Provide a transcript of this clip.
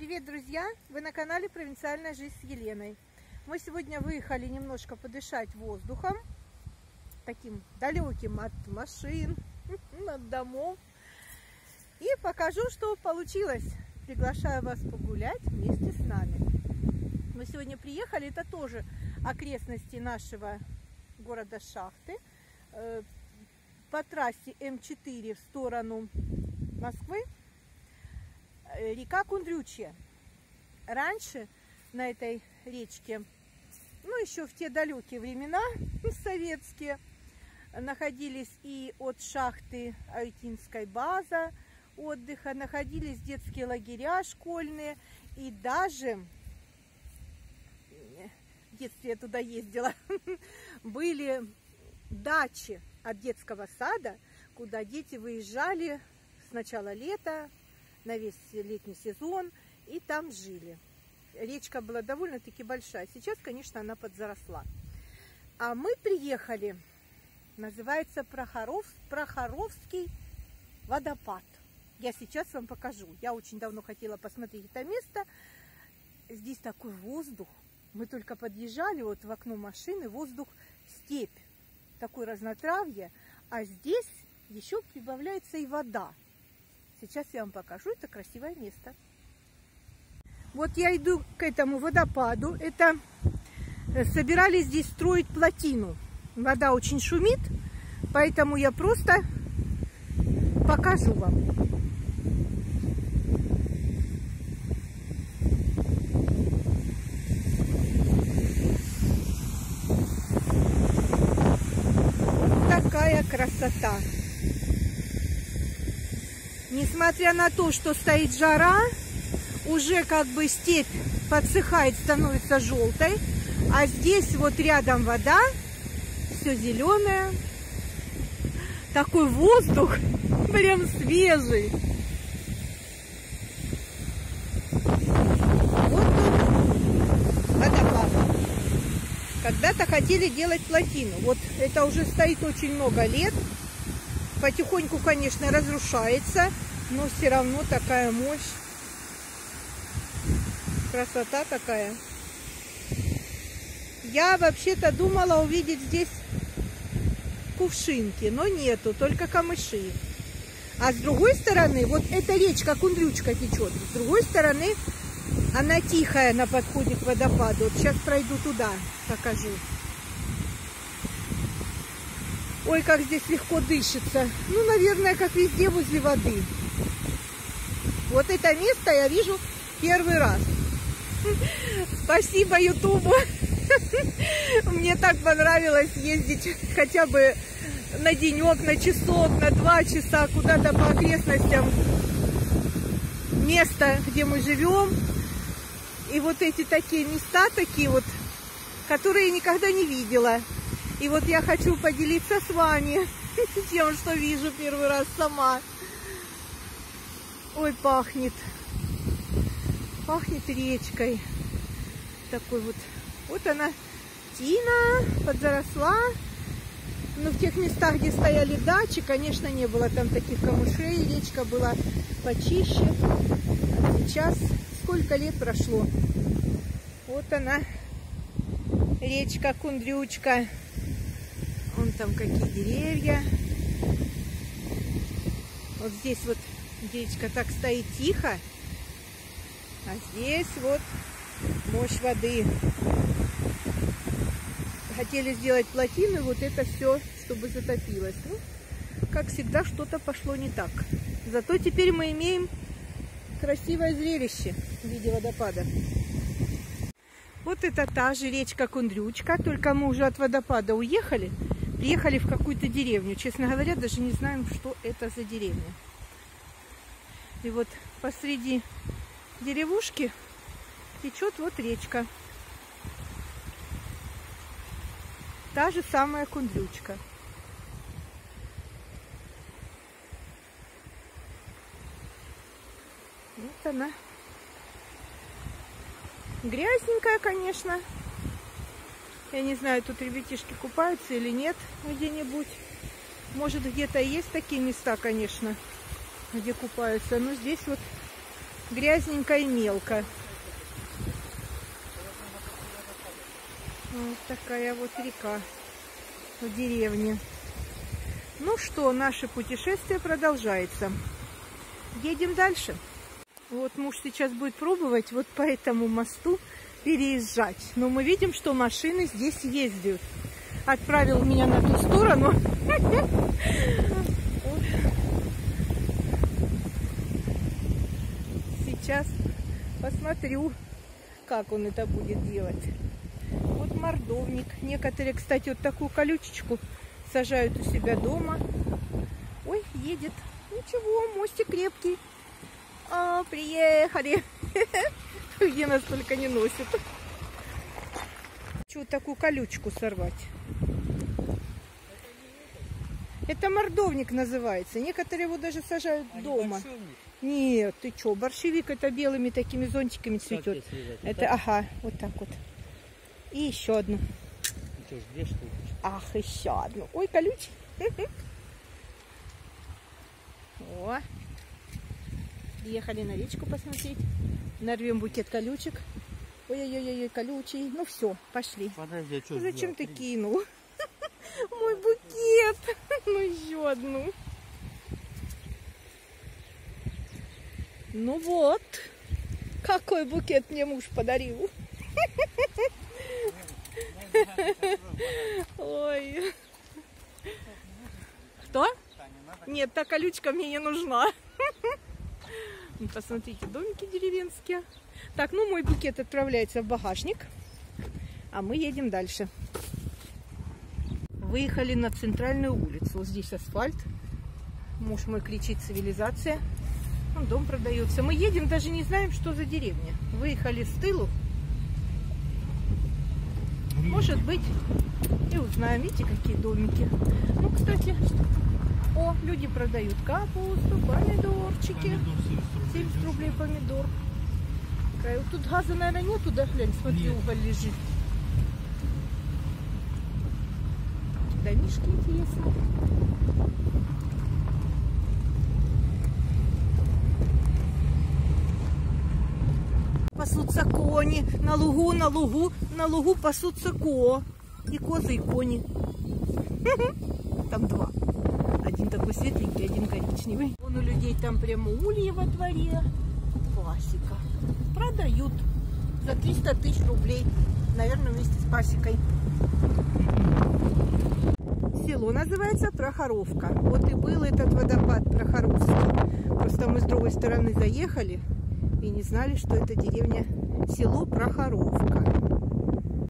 Привет, друзья! Вы на канале Провинциальная жизнь с Еленой. Мы сегодня выехали немножко подышать воздухом, таким далеким от машин, от домов. И покажу, что получилось. Приглашаю вас погулять вместе с нами. Мы сегодня приехали, это тоже окрестности нашего города Шахты. Э, по трассе М4 в сторону Москвы река Кундрючья. Раньше на этой речке, ну еще в те далекие времена советские, находились и от шахты Аютинской база отдыха, находились детские лагеря школьные и даже в детстве я туда ездила, были дачи от детского сада, куда дети выезжали с начала лета, на весь летний сезон, и там жили. Речка была довольно-таки большая. Сейчас, конечно, она подзаросла. А мы приехали, называется Прохоров, Прохоровский водопад. Я сейчас вам покажу. Я очень давно хотела посмотреть это место. Здесь такой воздух. Мы только подъезжали вот в окно машины, воздух степь, такой разнотравье. А здесь еще прибавляется и вода. Сейчас я вам покажу это красивое место. Вот я иду к этому водопаду. Это э, собирались здесь строить плотину. Вода очень шумит, поэтому я просто покажу вам. такая красота! Несмотря на то, что стоит жара, уже как бы степь подсыхает, становится желтой. А здесь вот рядом вода, все зеленое. Такой воздух прям свежий. Вот тут водопад. Когда-то хотели делать плотину. Вот это уже стоит очень много лет. Потихоньку, конечно, разрушается, но все равно такая мощь. Красота такая. Я вообще-то думала увидеть здесь кувшинки, но нету, только камыши. А с другой стороны, вот эта речка Кундрючка течет. С другой стороны, она тихая на подходе к водопаду. Вот сейчас пройду туда, покажу. Ой, как здесь легко дышится. Ну, наверное, как везде возле воды. Вот это место я вижу первый раз. Спасибо Ютубу. Мне так понравилось ездить хотя бы на денек, на часок, на два часа куда-то по окрестностям места, где мы живем. И вот эти такие места, такие вот, которые я никогда не видела. И вот я хочу поделиться с вами тем, что вижу первый раз сама. Ой, пахнет. Пахнет речкой. Такой вот. Вот она, тина, подзаросла. Но в тех местах, где стояли дачи, конечно, не было там таких камышей. Речка была почище. А сейчас сколько лет прошло. Вот она, речка Кундрючка. Вон там какие деревья. Вот здесь вот речка так стоит тихо. А здесь вот мощь воды. Хотели сделать плотину, вот это все, чтобы затопилось. Ну, как всегда, что-то пошло не так. Зато теперь мы имеем красивое зрелище в виде водопада. Вот это та же речка Кундрючка, только мы уже от водопада уехали. Приехали в какую-то деревню. Честно говоря, даже не знаем, что это за деревня. И вот посреди деревушки течет вот речка. Та же самая кундрючка. Вот она. Грязненькая, конечно. Я не знаю, тут ребятишки купаются или нет где-нибудь. Может, где-то есть такие места, конечно, где купаются. Но здесь вот Грязненько и мелко. Вот такая вот река в деревне. Ну что, наше путешествие продолжается. Едем дальше. Вот муж сейчас будет пробовать вот по этому мосту переезжать. Но мы видим, что машины здесь ездят. Отправил меня на ту сторону. Сейчас посмотрю, как он это будет делать. Вот мордовник. Некоторые, кстати, вот такую колючечку сажают у себя дома. Ой, едет. Ничего, мостик крепкий. О, приехали. Где нас только не носит. Чего такую колючку сорвать? Это мордовник называется. Некоторые его даже сажают а дома. Нет, ты что, борщевик это белыми такими зонтиками цветет. Это, ага, вот так вот. И еще одну. Ах, еще одну. Ой, колючий. О, Приехали на речку посмотреть. Нарвем букет колючек. Ой-ой-ой, колючий. Ну все, пошли. Подожди, а что Зачем ты кинул? Мой букет. Ну еще одну. Ну вот. Какой букет мне муж подарил. Ой. Кто? Нет, та колючка мне не нужна. Посмотрите, домики деревенские. Так, ну мой букет отправляется в багажник. А мы едем дальше. Выехали на центральную улицу. Вот здесь асфальт. Муж мой кричит цивилизация. Вон дом продается. Мы едем, даже не знаем, что за деревня. Выехали с тылу. Может быть, и узнаем. Видите, какие домики. Ну, кстати, о, люди продают капусту, помидорчики. 70 рублей помидор. Тут газа, наверное, нету, да, глянь, смотри, Нет. уголь лежит. Домишки интересные. Пасутся кони. На лугу, на лугу, на лугу пасутся ко. И козы, и кони. Там два. Один такой светленький, один коричневый. Вон у людей там прямо ульи во дворе. Пасека. Продают за 300 тысяч рублей. Наверное, вместе с пасекой. Село называется Прохоровка. Вот и был этот водопад Прохоровский. Просто мы с другой стороны заехали и не знали, что это деревня, село Прохоровка.